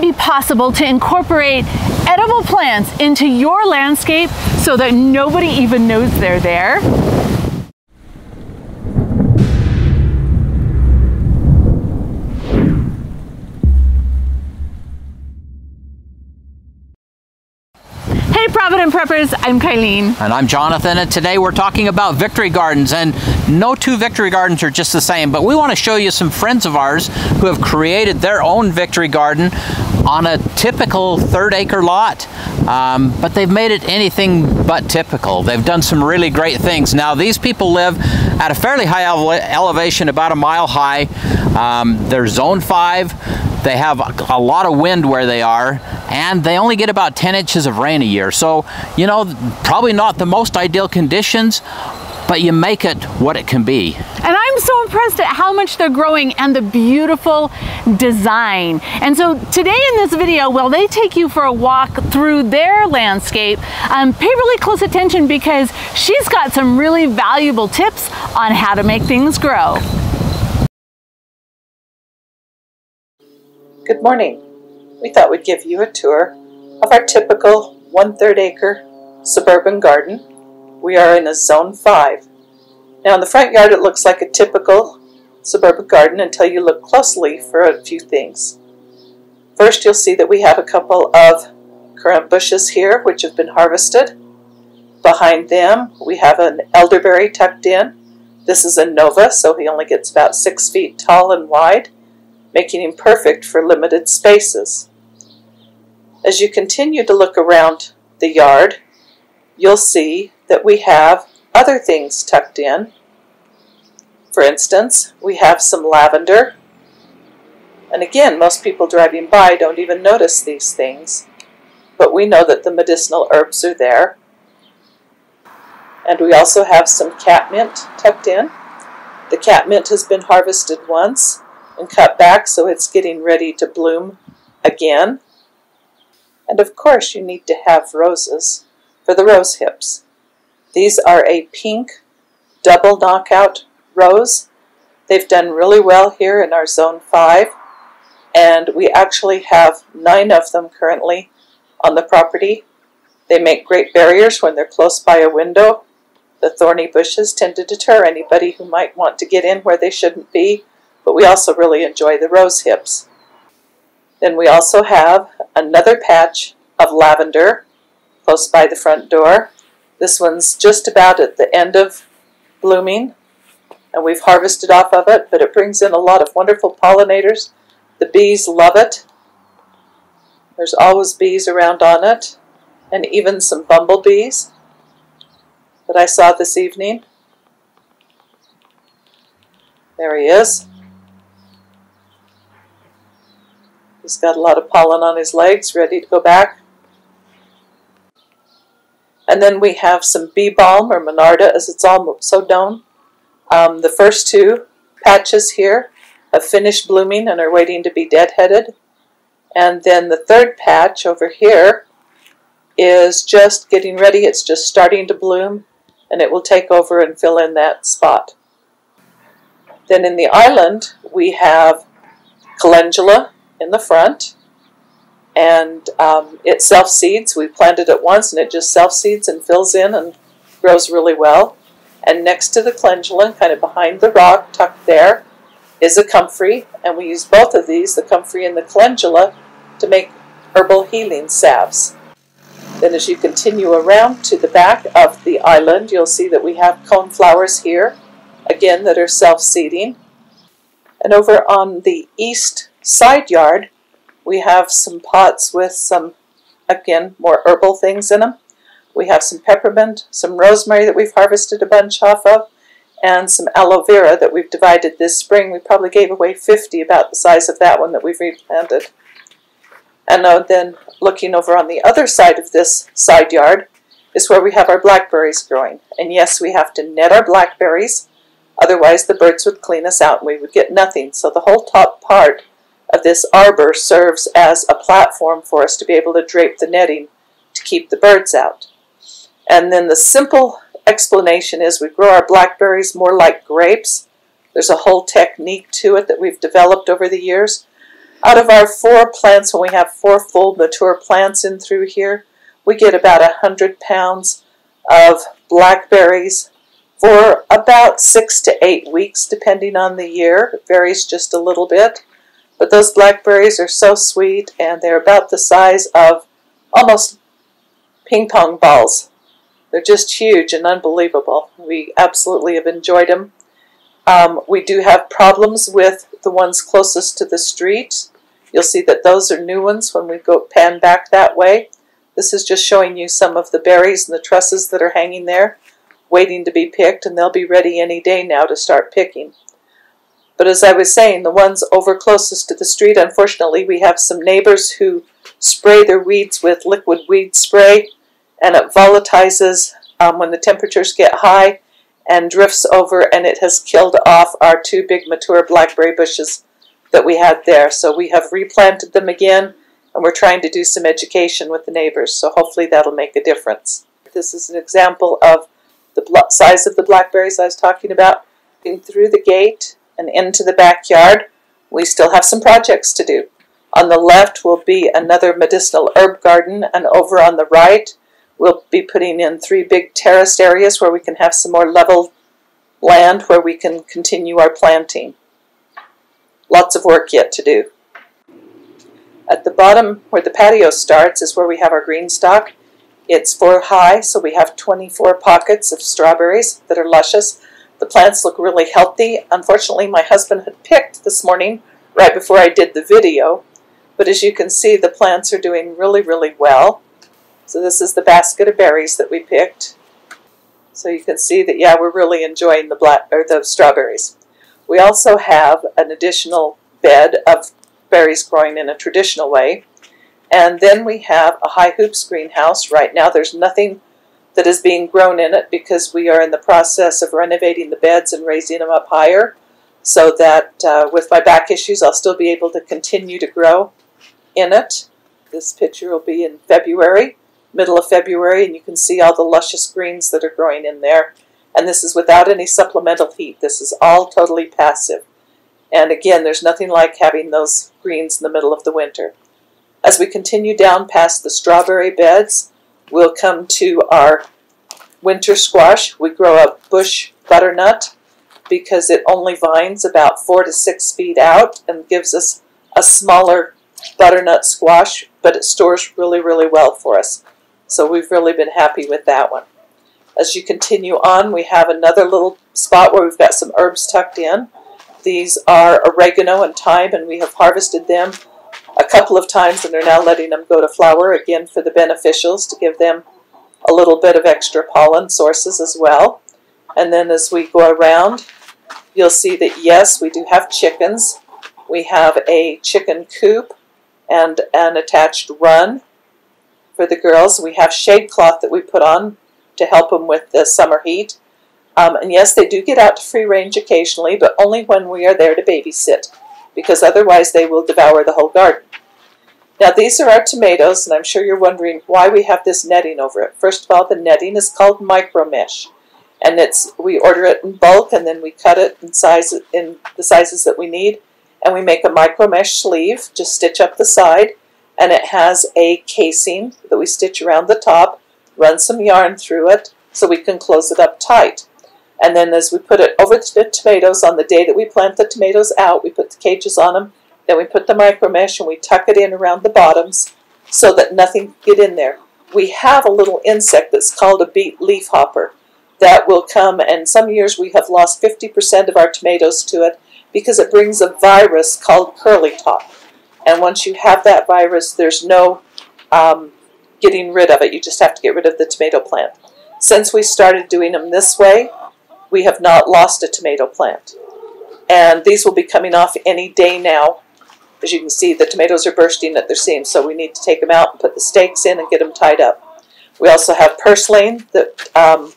be possible to incorporate edible plants into your landscape so that nobody even knows they're there? Provident Preppers, I'm Kylene. And I'm Jonathan, and today we're talking about victory gardens. And no two victory gardens are just the same, but we want to show you some friends of ours who have created their own victory garden on a typical third acre lot. Um, but they've made it anything but typical. They've done some really great things. Now, these people live at a fairly high ele elevation, about a mile high. Um, they're zone five. They have a lot of wind where they are, and they only get about 10 inches of rain a year. So, you know, probably not the most ideal conditions, but you make it what it can be. And I'm so impressed at how much they're growing and the beautiful design. And so today in this video, well, they take you for a walk through their landscape. Um, pay really close attention because she's got some really valuable tips on how to make things grow. Good morning. We thought we'd give you a tour of our typical one-third acre suburban garden. We are in a zone 5. Now in the front yard it looks like a typical suburban garden until you look closely for a few things. First you'll see that we have a couple of currant bushes here which have been harvested. Behind them we have an elderberry tucked in. This is a Nova, so he only gets about six feet tall and wide making him perfect for limited spaces. As you continue to look around the yard, you'll see that we have other things tucked in. For instance, we have some lavender. And again, most people driving by don't even notice these things, but we know that the medicinal herbs are there. And we also have some catmint tucked in. The catmint has been harvested once, and cut back so it's getting ready to bloom again. And of course you need to have roses for the rose hips. These are a pink double knockout rose. They've done really well here in our zone 5 and we actually have nine of them currently on the property. They make great barriers when they're close by a window. The thorny bushes tend to deter anybody who might want to get in where they shouldn't be but we also really enjoy the rose hips. Then we also have another patch of lavender close by the front door. This one's just about at the end of blooming, and we've harvested off of it, but it brings in a lot of wonderful pollinators. The bees love it. There's always bees around on it, and even some bumblebees that I saw this evening. There he is. He's got a lot of pollen on his legs, ready to go back. And then we have some bee balm, or Monarda as it's also known. Um, the first two patches here have finished blooming and are waiting to be deadheaded. And then the third patch over here is just getting ready. It's just starting to bloom, and it will take over and fill in that spot. Then in the island, we have calendula, in the front and um, it self-seeds. We planted it once and it just self-seeds and fills in and grows really well. And next to the calendula, kind of behind the rock, tucked there, is a comfrey, and we use both of these, the comfrey and the calendula, to make herbal healing salves. Then as you continue around to the back of the island, you'll see that we have coneflowers here, again, that are self-seeding. And over on the east side yard, we have some pots with some, again, more herbal things in them. We have some peppermint, some rosemary that we've harvested a bunch off of, and some aloe vera that we've divided this spring. We probably gave away 50, about the size of that one that we've replanted. And now then, looking over on the other side of this side yard, is where we have our blackberries growing. And yes, we have to net our blackberries, otherwise the birds would clean us out and we would get nothing. So the whole top part of this arbor serves as a platform for us to be able to drape the netting to keep the birds out. And then the simple explanation is we grow our blackberries more like grapes. There's a whole technique to it that we've developed over the years. Out of our four plants, when we have four full mature plants in through here, we get about a hundred pounds of blackberries for about six to eight weeks, depending on the year. It varies just a little bit. But those blackberries are so sweet, and they're about the size of almost ping pong balls. They're just huge and unbelievable. We absolutely have enjoyed them. Um, we do have problems with the ones closest to the street. You'll see that those are new ones when we go pan back that way. This is just showing you some of the berries and the trusses that are hanging there, waiting to be picked, and they'll be ready any day now to start picking. But as I was saying, the ones over closest to the street, unfortunately, we have some neighbors who spray their weeds with liquid weed spray, and it volatilizes um, when the temperatures get high and drifts over, and it has killed off our two big mature blackberry bushes that we had there. So we have replanted them again, and we're trying to do some education with the neighbors, so hopefully that'll make a difference. This is an example of the size of the blackberries I was talking about. Through the gate and into the backyard, we still have some projects to do. On the left will be another medicinal herb garden, and over on the right, we'll be putting in three big terraced areas where we can have some more level land where we can continue our planting. Lots of work yet to do. At the bottom where the patio starts is where we have our GreenStalk. It's four high, so we have 24 pockets of strawberries that are luscious. The plants look really healthy. Unfortunately, my husband had picked this morning right before I did the video, but as you can see, the plants are doing really, really well. So this is the basket of berries that we picked. So you can see that, yeah, we're really enjoying the black or the strawberries. We also have an additional bed of berries growing in a traditional way. And then we have a high hoops greenhouse. Right now there's nothing that is being grown in it because we are in the process of renovating the beds and raising them up higher so that uh, with my back issues I'll still be able to continue to grow in it. This picture will be in February, middle of February, and you can see all the luscious greens that are growing in there. And this is without any supplemental heat. This is all totally passive. And again, there's nothing like having those greens in the middle of the winter. As we continue down past the strawberry beds, we'll come to our winter squash. We grow a bush butternut because it only vines about four to six feet out and gives us a smaller butternut squash, but it stores really, really well for us. So we've really been happy with that one. As you continue on, we have another little spot where we've got some herbs tucked in. These are oregano and thyme, and we have harvested them couple of times and are now letting them go to flower again for the beneficials to give them a little bit of extra pollen sources as well. And then as we go around, you'll see that yes, we do have chickens. We have a chicken coop and an attached run for the girls. We have shade cloth that we put on to help them with the summer heat. Um, and yes, they do get out to free range occasionally, but only when we are there to babysit, because otherwise they will devour the whole garden. Now these are our tomatoes, and I'm sure you're wondering why we have this netting over it. First of all, the netting is called micro mesh, and it's we order it in bulk, and then we cut it in size in the sizes that we need, and we make a micro mesh sleeve. Just stitch up the side, and it has a casing that we stitch around the top run some yarn through it so we can close it up tight. And then as we put it over the tomatoes on the day that we plant the tomatoes out, we put the cages on them, then we put the micro mesh and we tuck it in around the bottoms so that nothing get in there. We have a little insect that's called a beet leafhopper that will come and some years we have lost 50% of our tomatoes to it because it brings a virus called curly top. And once you have that virus, there's no um, getting rid of it. You just have to get rid of the tomato plant. Since we started doing them this way, we have not lost a tomato plant. And these will be coming off any day now. As you can see, the tomatoes are bursting at their seams, so we need to take them out and put the stakes in and get them tied up. We also have purslane that um,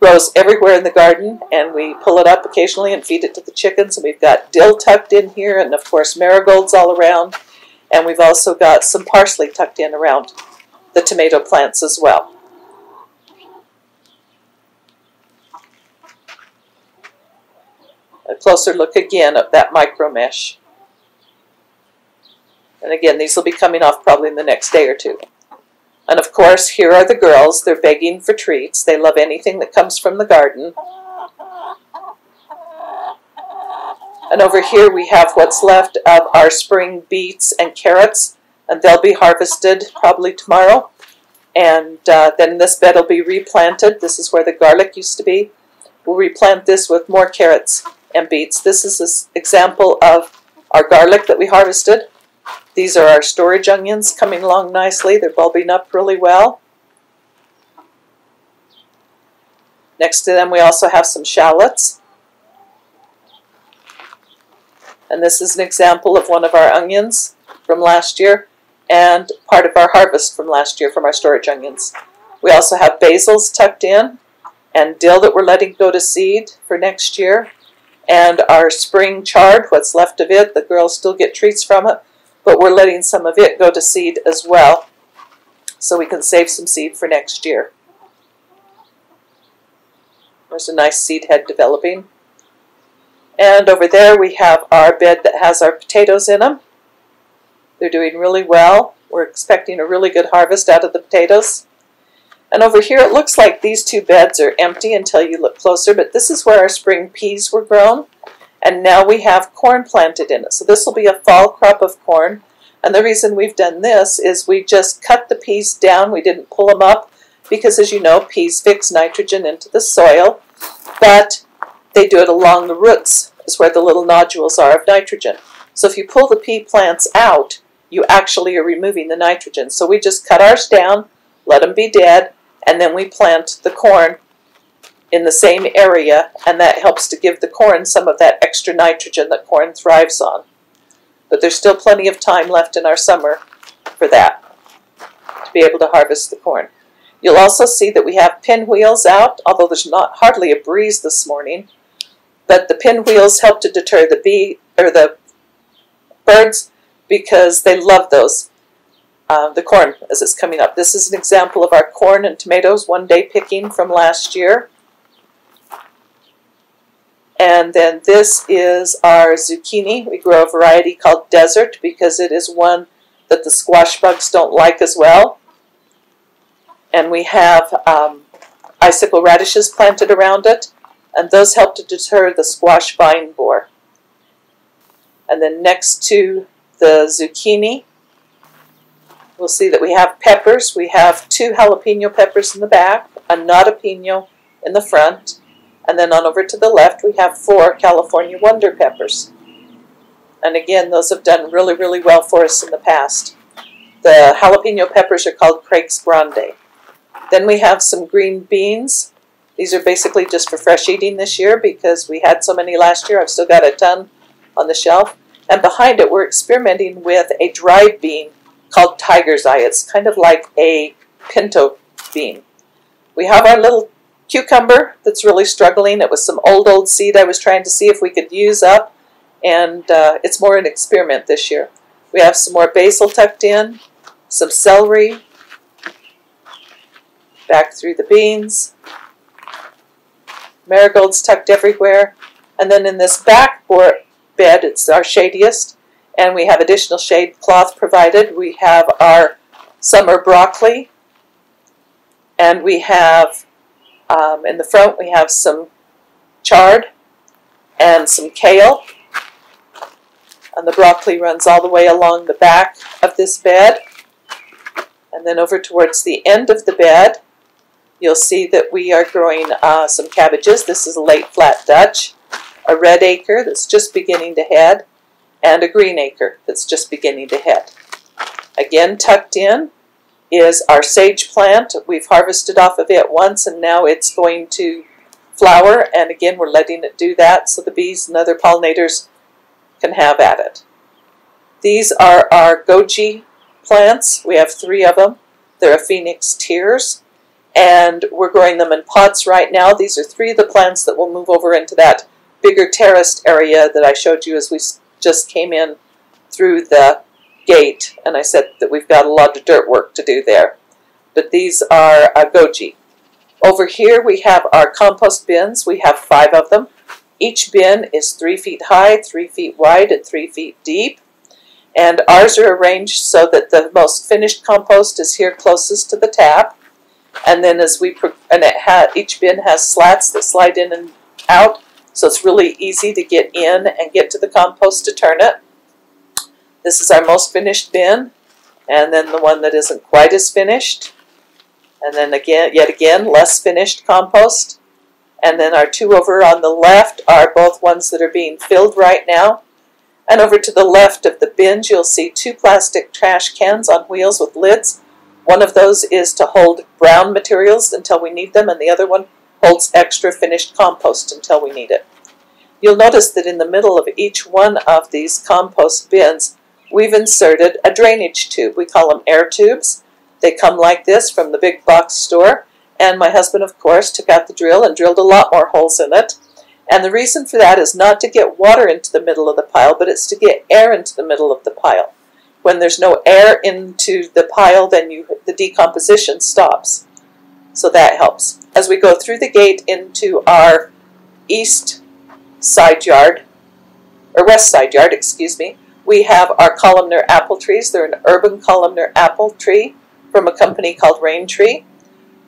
grows everywhere in the garden, and we pull it up occasionally and feed it to the chickens. And we've got dill tucked in here, and of course marigolds all around. And we've also got some parsley tucked in around the tomato plants as well. A closer look again of that micro mesh. And again, these will be coming off probably in the next day or two. And of course, here are the girls. They're begging for treats. They love anything that comes from the garden. And over here we have what's left of our spring beets and carrots, and they'll be harvested probably tomorrow. And uh, then this bed will be replanted. This is where the garlic used to be. We'll replant this with more carrots and beets. This is an example of our garlic that we harvested. These are our storage onions coming along nicely. They're bulbing up really well. Next to them we also have some shallots. And this is an example of one of our onions from last year and part of our harvest from last year from our storage onions. We also have basils tucked in and dill that we're letting go to seed for next year. And our spring chard, what's left of it, the girls still get treats from it, but we're letting some of it go to seed as well so we can save some seed for next year. There's a nice seed head developing. And over there we have our bed that has our potatoes in them. They're doing really well. We're expecting a really good harvest out of the potatoes. And over here it looks like these two beds are empty until you look closer, but this is where our spring peas were grown. And now we have corn planted in it. So this will be a fall crop of corn. And the reason we've done this is we just cut the peas down. We didn't pull them up because, as you know, peas fix nitrogen into the soil. But they do it along the roots, is where the little nodules are of nitrogen. So if you pull the pea plants out, you actually are removing the nitrogen. So we just cut ours down, let them be dead, and then we plant the corn in the same area, and that helps to give the corn some of that extra nitrogen that corn thrives on. But there's still plenty of time left in our summer for that, to be able to harvest the corn. You'll also see that we have pinwheels out, although there's not hardly a breeze this morning. But the pinwheels help to deter the bee or the birds because they love those. Uh, the corn as it's coming up. This is an example of our corn and tomatoes one day picking from last year. And then this is our zucchini. We grow a variety called Desert because it is one that the squash bugs don't like as well. And we have um, icicle radishes planted around it and those help to deter the squash vine borer. And then next to the zucchini, we'll see that we have peppers. We have two jalapeno peppers in the back, a Nadapeno in the front, and then on over to the left we have four California Wonder peppers. And again, those have done really, really well for us in the past. The jalapeno peppers are called Craig's Grande. Then we have some green beans. These are basically just for fresh eating this year because we had so many last year. I've still got a ton on the shelf. And behind it, we're experimenting with a dried bean called Tiger's Eye. It's kind of like a pinto bean. We have our little cucumber that's really struggling. It was some old, old seed I was trying to see if we could use up. And uh, it's more an experiment this year. We have some more basil tucked in, some celery, back through the beans, marigolds tucked everywhere. And then in this back bed, it's our shadiest, and we have additional shade cloth provided. We have our summer broccoli, and we have, um, in the front, we have some chard and some kale. And the broccoli runs all the way along the back of this bed. And then over towards the end of the bed, You'll see that we are growing uh, some cabbages. This is a late flat Dutch, a red acre that's just beginning to head, and a green acre that's just beginning to head. Again, tucked in is our sage plant. We've harvested off of it once and now it's going to flower and again we're letting it do that so the bees and other pollinators can have at it. These are our goji plants. We have three of them. They're a phoenix tears and we're growing them in pots right now. These are three of the plants that will move over into that bigger terraced area that I showed you as we just came in through the gate, and I said that we've got a lot of dirt work to do there. But these are uh, goji. Over here we have our compost bins. We have five of them. Each bin is three feet high, three feet wide, and three feet deep. And ours are arranged so that the most finished compost is here closest to the tap. And then as we, and it ha, each bin has slats that slide in and out, so it's really easy to get in and get to the compost to turn it. This is our most finished bin, and then the one that isn't quite as finished. And then again, yet again, less finished compost. And then our two over on the left are both ones that are being filled right now. And over to the left of the bins, you'll see two plastic trash cans on wheels with lids. One of those is to hold brown materials until we need them, and the other one holds extra finished compost until we need it. You'll notice that in the middle of each one of these compost bins, we've inserted a drainage tube. We call them air tubes. They come like this from the big box store, and my husband, of course, took out the drill and drilled a lot more holes in it. And the reason for that is not to get water into the middle of the pile, but it's to get air into the middle of the pile. When there's no air into the pile, then you, the decomposition stops. So that helps. As we go through the gate into our east side yard, or west side yard, excuse me, we have our columnar apple trees. They're an urban columnar apple tree from a company called Raintree.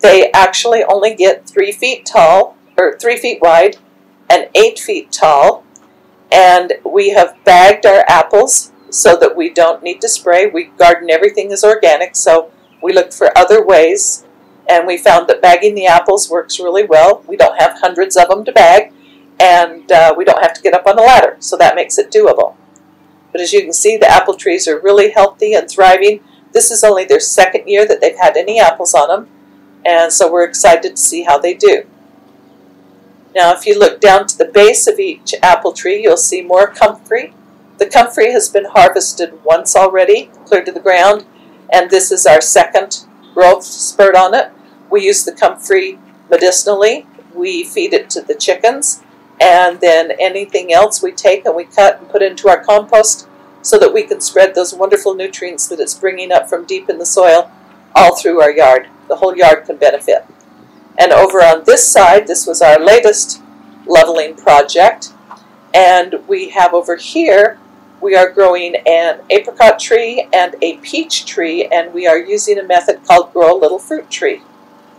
They actually only get three feet tall, or three feet wide, and eight feet tall. And we have bagged our apples so that we don't need to spray. We garden everything is organic, so we looked for other ways. And we found that bagging the apples works really well. We don't have hundreds of them to bag, and uh, we don't have to get up on the ladder, so that makes it doable. But as you can see, the apple trees are really healthy and thriving. This is only their second year that they've had any apples on them, and so we're excited to see how they do. Now, if you look down to the base of each apple tree, you'll see more comfrey. The comfrey has been harvested once already, cleared to the ground, and this is our second growth spurt on it. We use the comfrey medicinally. We feed it to the chickens, and then anything else we take and we cut and put into our compost so that we can spread those wonderful nutrients that it's bringing up from deep in the soil all through our yard. The whole yard can benefit. And over on this side, this was our latest leveling project. And we have over here, we are growing an apricot tree and a peach tree, and we are using a method called grow a little fruit tree.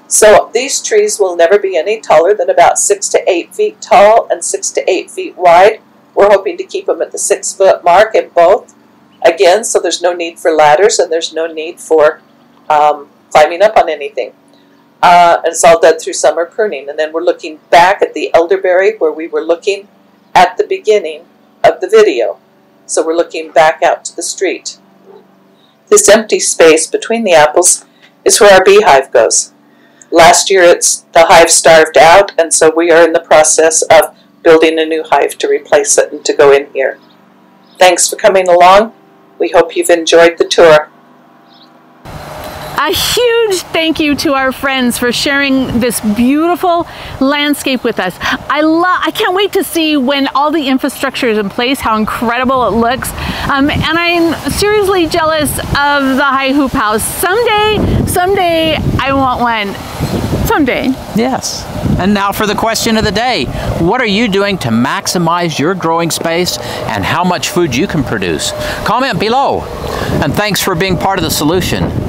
So these trees will never be any taller than about six to eight feet tall and six to eight feet wide. We're hoping to keep them at the six foot mark in both. Again, so there's no need for ladders and there's no need for um, climbing up on anything. Uh, and it's all done through summer pruning. And then we're looking back at the elderberry where we were looking at the beginning of the video. So we're looking back out to the street. This empty space between the apples is where our beehive goes. Last year it's the hive starved out and so we are in the process of building a new hive to replace it and to go in here. Thanks for coming along. We hope you've enjoyed the tour. A huge thank you to our friends for sharing this beautiful landscape with us. I love, I can't wait to see when all the infrastructure is in place, how incredible it looks. Um, and I'm seriously jealous of the high hoop house. Someday, someday I want one. Someday. Yes. And now for the question of the day. What are you doing to maximize your growing space and how much food you can produce? Comment below. And thanks for being part of the solution.